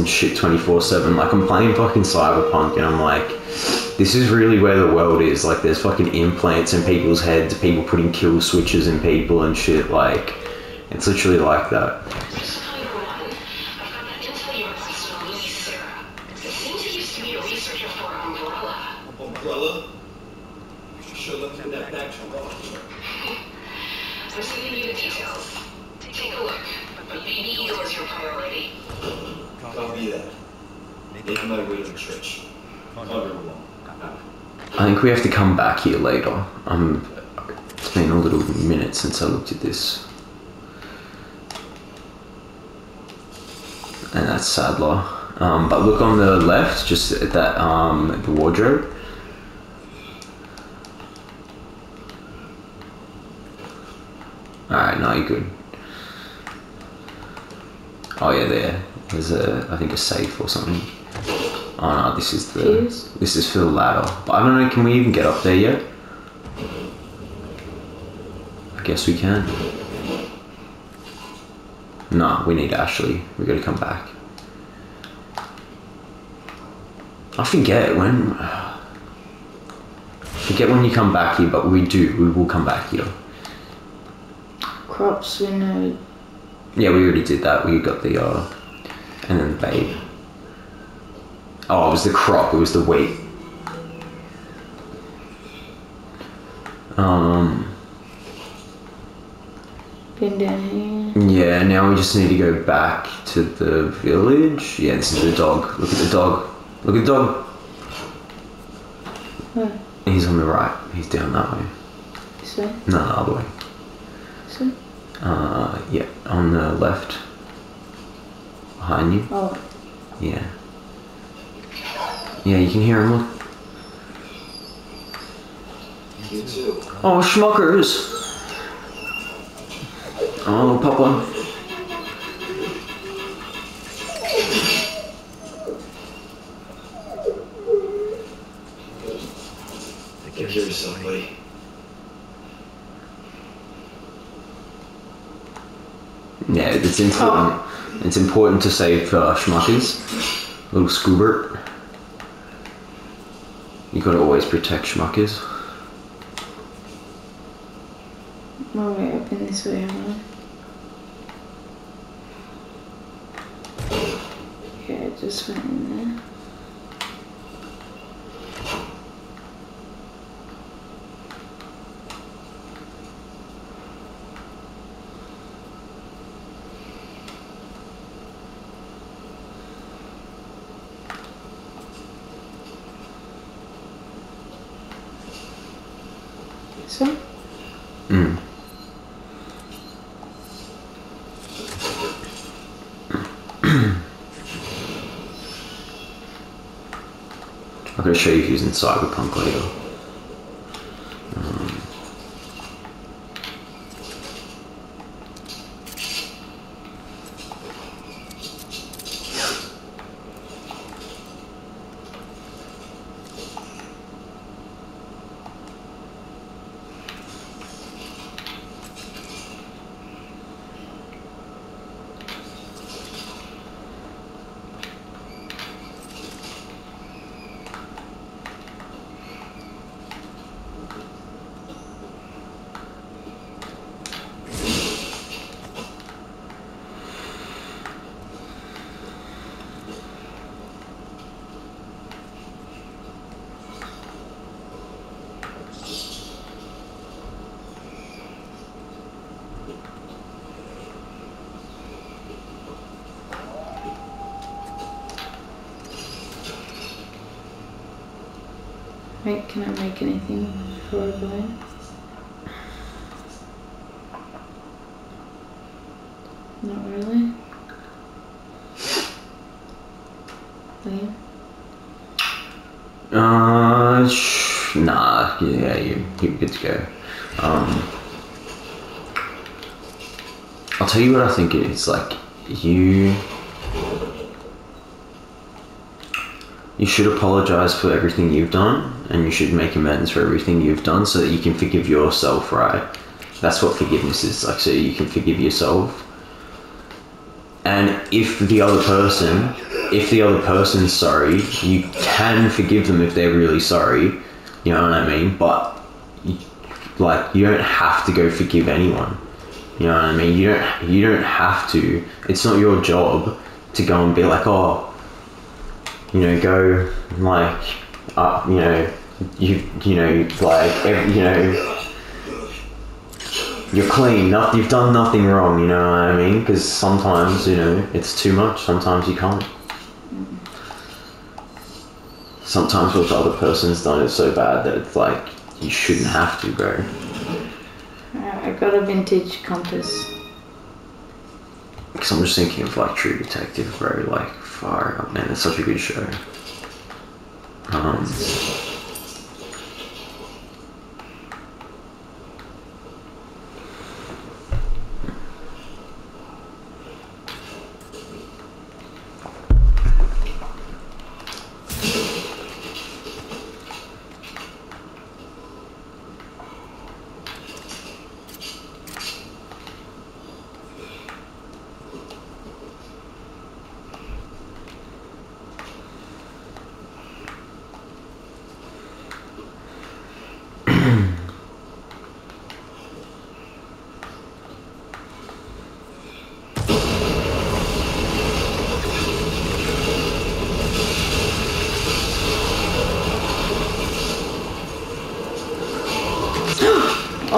and shit 24 7. Like, I'm playing fucking Cyberpunk and I'm like, this is really where the world is. Like, there's fucking implants in people's heads, people putting kill switches in people and shit. Like, it's literally like that. Think we have to come back here later. Um, it's been a little minute since I looked at this. And that's Saddler. Um, but look on the left, just at that, um, the wardrobe. Alright, no, you're good. Oh yeah, there. There's a, I think a safe or something. Oh no, this is the, Fuse? this is for the ladder. But I don't know, can we even get up there yet? I guess we can. No, we need Ashley. We gotta come back. I forget when. Forget when you come back here, but we do. We will come back here. Crops, we know. Yeah, we already did that. We got the uh, and then the babe. Oh, it was the crop. It was the wheat. Um. Been down here. Yeah. Now we just need to go back to the village. Yeah, this is the dog. Look at the dog. Look at the dog. Where? He's on the right. He's down that way. This way? No, the other way. This way? Uh, yeah, on the left. Behind you. Oh, Yeah. Yeah, you can hear him. Look. You too. Oh, schmuckers. Oh, Papa. Care of yourself, buddy. Yeah, it's important. It's important to save uh, schmuckers. Little scoobert. You gotta always protect schmuckers. way up in this way, I? Yeah, I just went in there. So, Mm. I'm gonna show you who's in Cyberpunk later. Wait, can I make anything for a in? Not really. Liam? Uh, sh- nah, yeah, you, you're good to go. Um, I'll tell you what I think it is. Like, you. You should apologize for everything you've done, and you should make amends for everything you've done so that you can forgive yourself, right? That's what forgiveness is like, so you can forgive yourself. And if the other person if the other person's sorry, you can forgive them if they're really sorry. You know what I mean? But you, like you don't have to go forgive anyone. You know what I mean? You don't you don't have to. It's not your job to go and be like, oh, you know, go like, uh, you know, you you know, like, ev- you know, you're clean. No, you've done nothing wrong. You know what I mean? Because sometimes, you know, it's too much. Sometimes you can't. Sometimes what the other person's done is so bad that it's like you shouldn't have to, bro. Alright, I got a vintage compass. Because I'm just thinking of like True Detective, bro. Like, far out, man. It's such a good show. Um,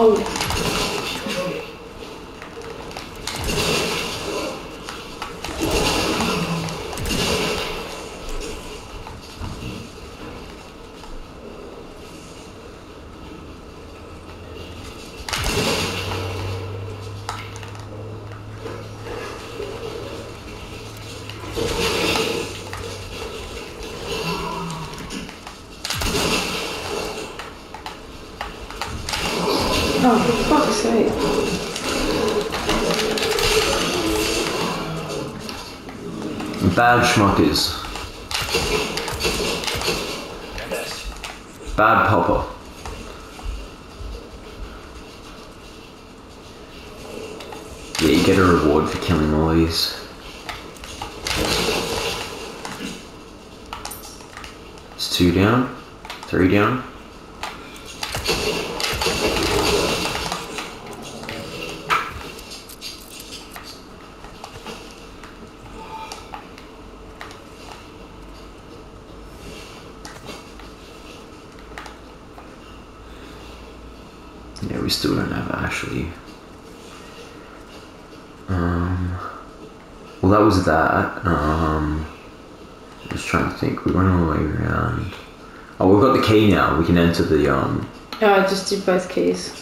Oh, oh, for fuck's sake. Bad schmuckers. Bad popper. Yeah, you get a reward for killing all these. It's two down, three down. Yeah, we still don't have Ashley. Um, well, that was that. Um, just trying to think. We went all the way around. Oh, we've got the key now. We can enter the um. Oh, I just did both keys.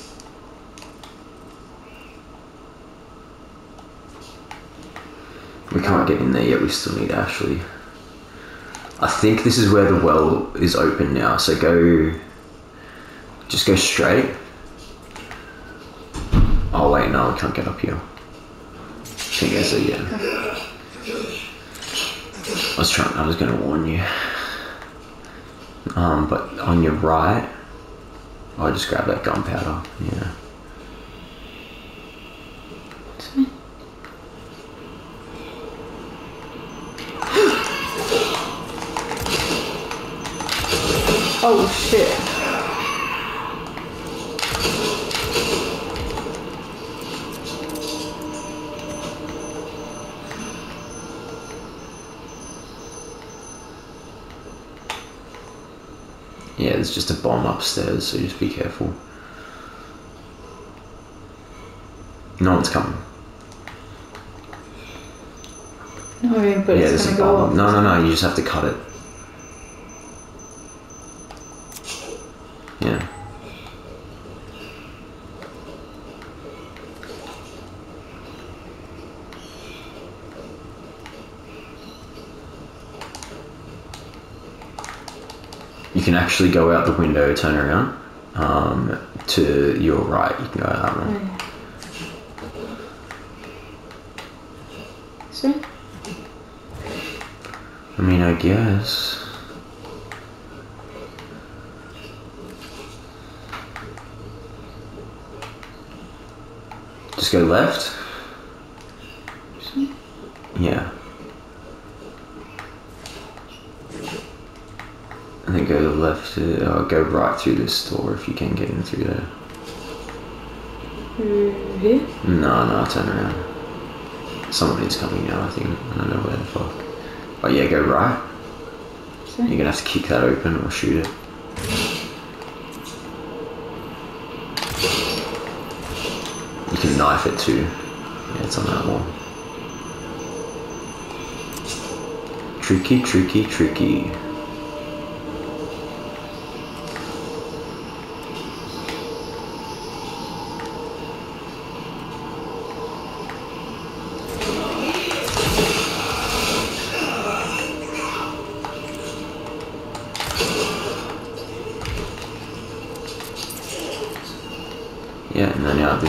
We can't get in there yet. We still need Ashley. I think this is where the well is open now. So go. Just go straight. Oh wait, no, I can't get up here. I think I said yeah. I was trying. I was gonna warn you. Um, but on your right. I just grabbed that gunpowder. Yeah. Oh shit. Yeah, there's just a bomb upstairs, so just be careful. No one's coming. No, but yeah, it's there's a go bomb. off. No, no, no. You just have to cut it. Yeah. You can actually go out the window, turn around. Um, to your right, you can go out that one. See? I mean, I guess. Just go left. Yeah. Then go left, to, uh, go right through this door if you can get in through there. Through here? No, no, turn around. Someone is coming now, I think. I don't know where the fuck. Oh yeah, go right. So, You're gonna have to kick that open or shoot it. You can knife it too. Yeah, it's on that wall. Tricky, tricky, tricky.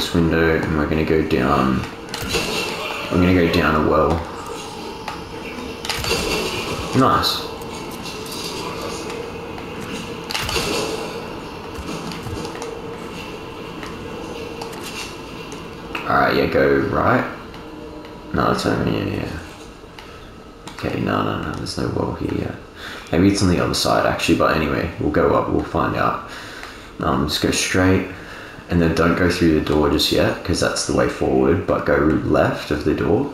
This window, and we're gonna go down. I'm gonna go down a well. Nice. Alright, yeah, go right. No, that's over here, yeah. Okay, no, no, no, there's no well here yet. Maybe it's on the other side, actually, but anyway, we'll go up, we'll find out. Um, just go straight, and then don't go through the door just yet, because that's the way forward, but go left of the door.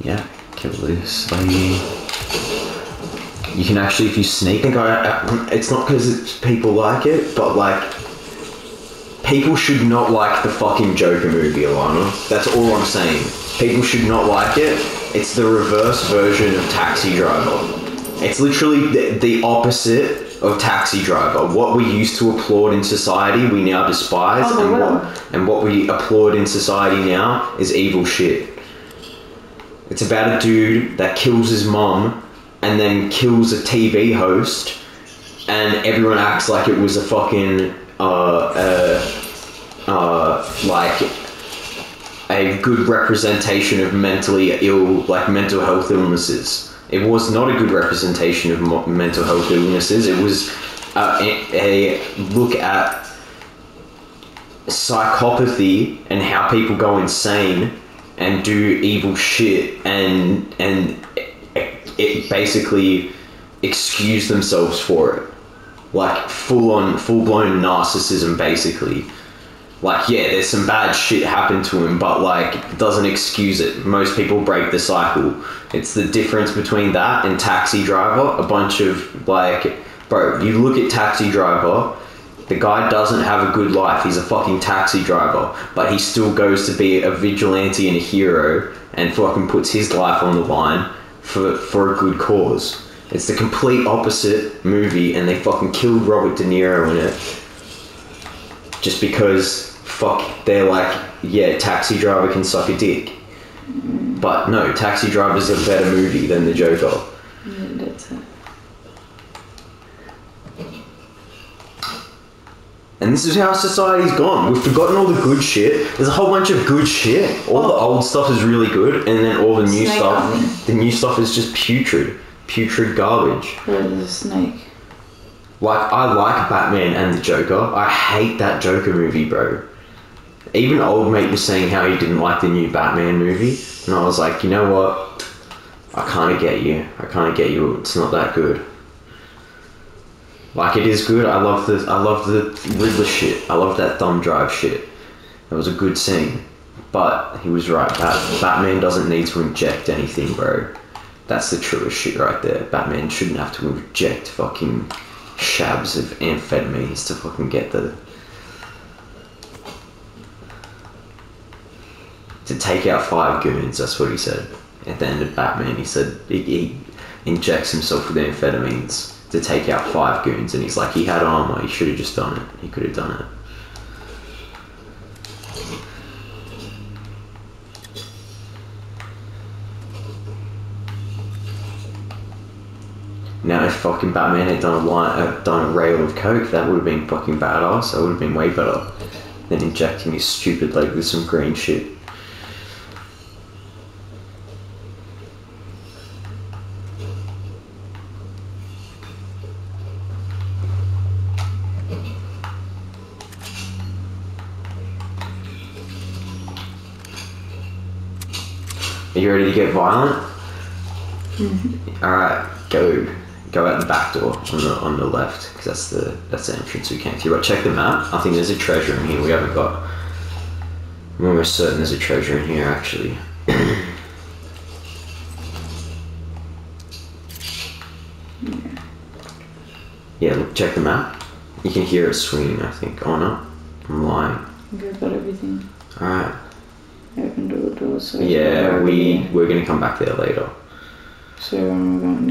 Yeah, kill this. You can actually, if you sneak and go, it's not because people like it, but like, people should not like the fucking Joker movie, Alana. That's all I'm saying. People should not like it. It's the reverse version of Taxi Driver. It's literally the, the opposite of Taxi Driver. What we used to applaud in society, we now despise, Oh, and wow. what and what we applaud in society now is evil shit. It's about a dude that kills his mom and then kills a TV host, and everyone acts like it was a fucking uh, uh, uh, like a good representation of mentally ill, like mental health illnesses. It was not a good representation of mental health illnesses. It was uh, a, a look at psychopathy and how people go insane and do evil shit and and it, basically excuse themselves for it. Like full on full blown narcissism basically. Like yeah there's some bad shit happened to him but like doesn't excuse it. Most people break the cycle it's the difference between that and taxi driver. A bunch of like bro you look at taxi driver the guy doesn't have a good life. He's a fucking taxi driver but he still goes to be a vigilante and a hero and fucking puts his life on the line for for a good cause. It's the complete opposite movie and they fucking killed robert de niro in it. Just because fuck they're like yeah taxi driver can suck a dick but no taxi Driver is a better movie than the joker yeah, that's it. and this is how society's gone we've forgotten all the good shit there's a whole bunch of good shit all the old stuff is really good and then all the new Snake stuff Army. the new stuff is just putrid putrid garbage Where's the snake? Like, I like Batman and the Joker. I hate that Joker movie, bro. Even old mate was saying how he didn't like the new Batman movie, and I was like, you know what? I kind of get you. I kind of get you. It's not that good. Like, it is good. I love the I love the Riddler shit. I love that thumb drive shit. That was a good scene. But he was right. Bat- Batman doesn't need to inject anything, bro. That's the truest shit right there. Batman shouldn't have to inject fucking shabs of amphetamines to fucking get the to take out five goons. That's what he said at the end of Batman. He said he, he injects himself with amphetamines to take out five goons, and he's like, he had armor. He should have just done it. He could have done it. Now, if fucking Batman had done a line, uh, done a rail of coke, that would have been fucking badass. That would have been way better than injecting his stupid leg with some green shit. You ready to get violent? Mm-hmm. Alright, go. go out the back door on the on the left because that's the that's the entrance we came through. But check the map. I think there's a treasure in here. We haven't got. I'm almost certain there's a treasure in here actually. Yeah, look, check the map. You can hear it swinging. I think. Oh no, I'm lying. Okay, I've got everything. All right. I opened all the doors. So Yeah, we're we we're gonna come back there later. So where am I going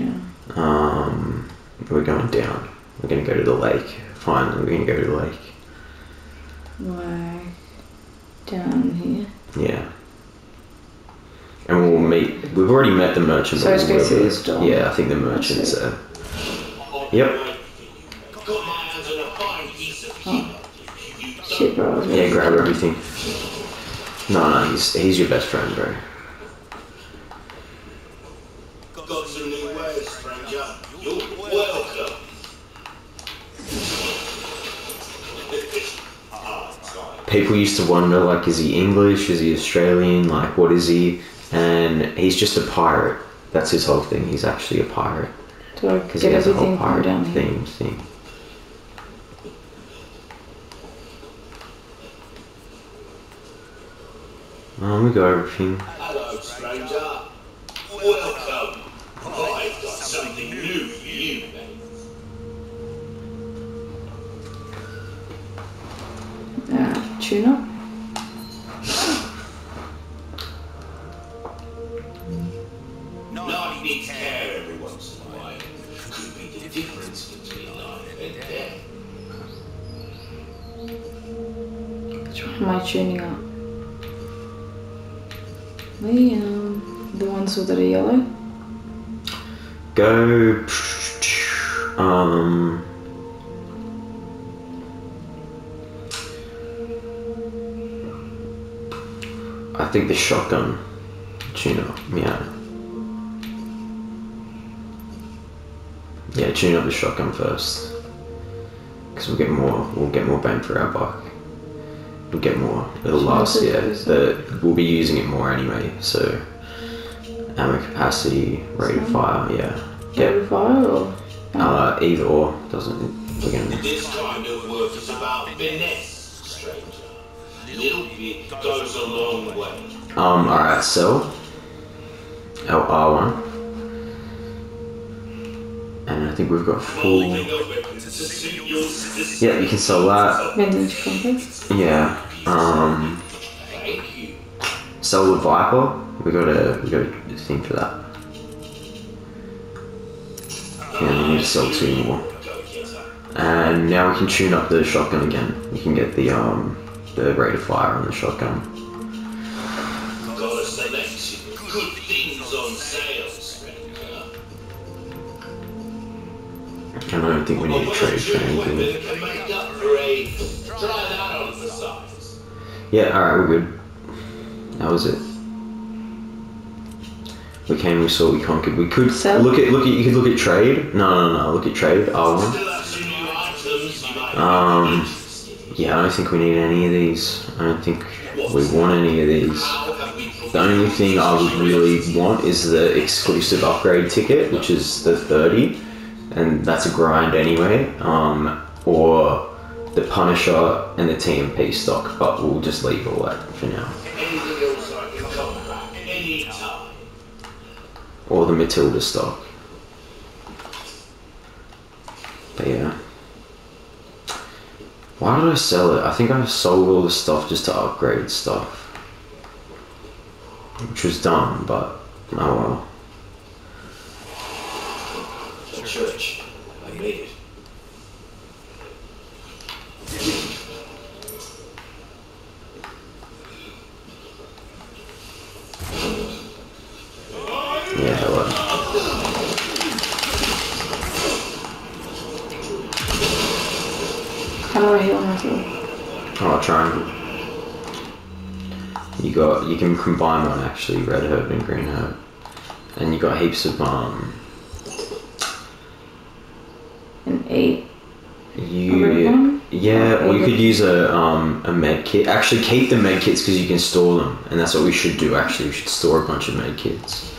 now? Um, we're going down. We're gonna go to the lake. Finally, we're gonna go to the lake. Like down here. Yeah. And we'll meet. We've already met the merchant. So it's basically go- a store. Yeah, I think the merchant's there. Yep. Got my hands on a fine piece of Oh. Shit, bro. Yeah, grab everything. No, no, he's he's your best friend, bro. Got some new wares, stranger. You're welcome. People used to wonder, like, is he English? Is he Australian? Like, what is he? And he's just a pirate. That's his whole thing. He's actually a pirate because he has a whole pirate theme thing. Um, we got everything. Hello, stranger. Welcome. I've got something new for you, mate. Uh, tuna. Life needs care every once in a while. Could be the difference between life and death. Which one am I tuning up? The um, the ones that are yellow. Go. Um. I think the shotgun tune up. Yeah. Yeah, tune up the shotgun first. Because we'll get more. We'll get more bang for our buck. We'll get more. It'll Should last. put Yeah, those but we'll be using it more anyway. So ammo capacity, rate of fire. Yeah. Yeah. Yellow fire or Uh, either or doesn't. We're gonna. This kind of work is about finesse, stranger. Little bit goes a long way. Um. All right. So. L R one. And I think we've got full. Molding of it to suit your specific Yeah, you can sell that. vintage compass. Yeah. Um. Sell the Viper. We got a we got a thing for that. Yeah, we need to sell two more. Go get her. And now we can tune up the shotgun again. We can get the um the rate of fire on the shotgun. I don't think we need to trade for anything. weapon can make up for a... Try that on for size. Yeah, alright, we're good. That was it. We came, we saw, we conquered. We could So? look at look at you could look at trade. No, no, no. Look at trade. R one. Still have some new items you might Um, Yeah, I don't think we need any of these. I don't think we want any of these. How have we The only thing I would really want is the exclusive upgrade ticket, which is the 30, and that's a grind anyway. Um, or the Punisher and the TMP stock, but we'll just leave all that for now. Or the Matilda stock. But yeah. Why did I sell it? I think I sold all the stuff just to upgrade stuff. Which was dumb, but oh well. The church. I made it. Yeah, well. How do I heal myself? Oh, triangle. You got you can combine one actually, red herb and green herb, and you got heaps of um. You A red one? yeah, or you could use a um a med kit. Actually, keep the med kits because you can store them, and that's what we should do. Actually, we should store a bunch of med kits.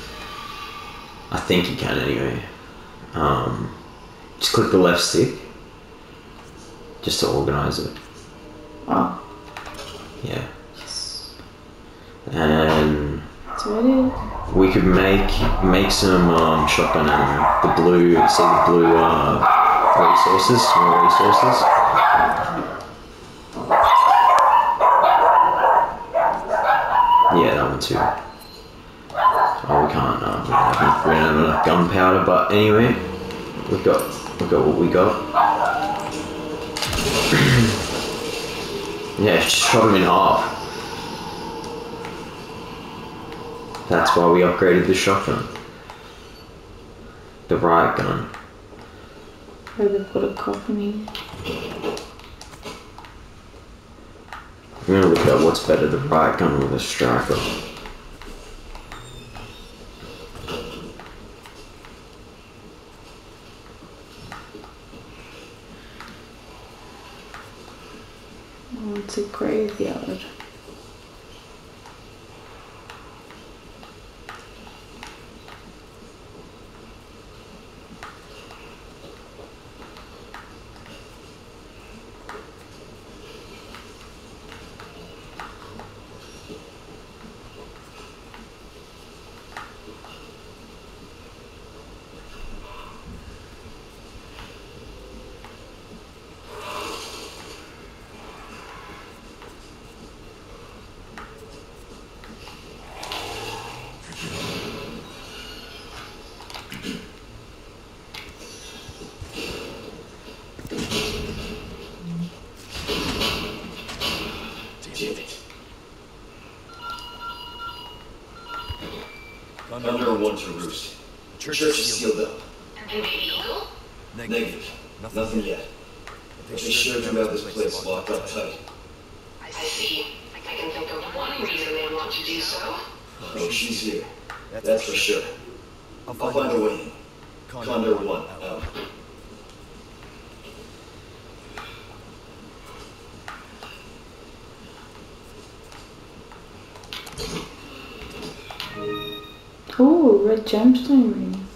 I think you can anyway. Um, just click the left stick, just to organize it. Oh, Yeah. Yes. And we could make make some um, shotgun ammo. The blue, see the blue uh, resources, more resources. Yeah, that one too. Oh, we can't. Uh, we, don't have, we enough gunpowder, but anyway, we've got we've got what we got. yeah, just shot him in half. That's why we upgraded the shotgun. The riot gun. They've got gonna look at what's better, the riot gun or the striker. Oh, it's a graveyard. Damn it. Condor one to roost. Church is sealed up. And Baby Eagle? Negative. Nothing yet. But they sure do have this place locked up tight. I see. I can think of one reason they want to do so. Oh, she's here. That's for sure. I'll find a way in. Condor one out. Oh, red ring.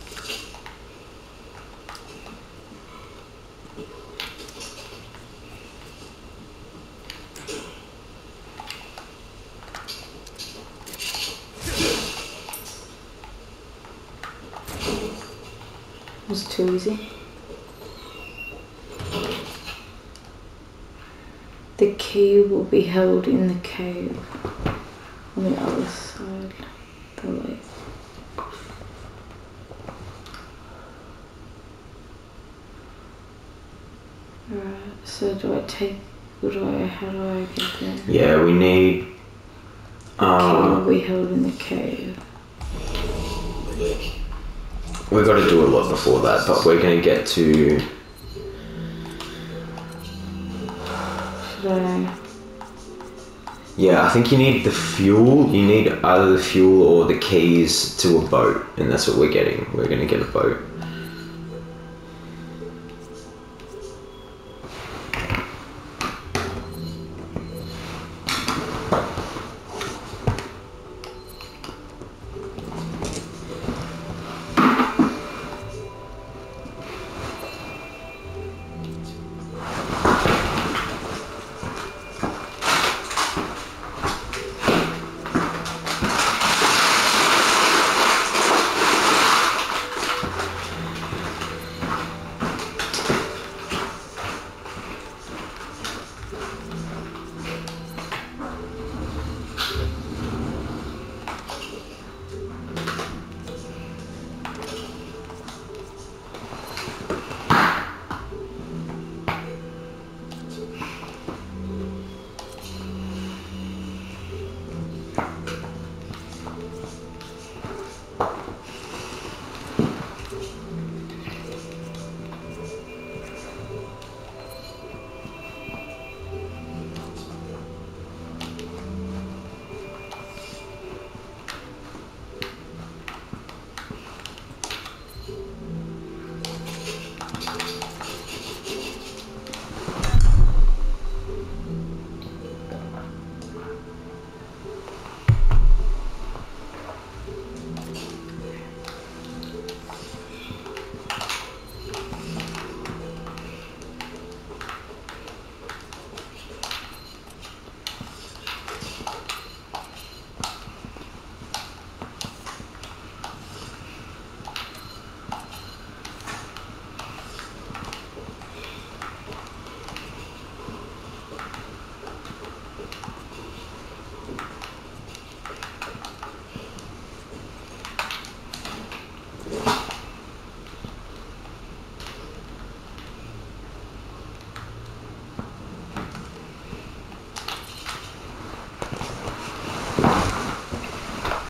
Was too easy. The key will be held in the cave on the other side. The lake. Right, so do take, what do I, how do I get there? Yeah, we need. Uh, will held in the cave. We've got to do a lot before that, but we're gonna get to. I, Yeah, I think you need the fuel. You need either the fuel or the keys to a boat, and that's what we're getting. We're gonna get a boat.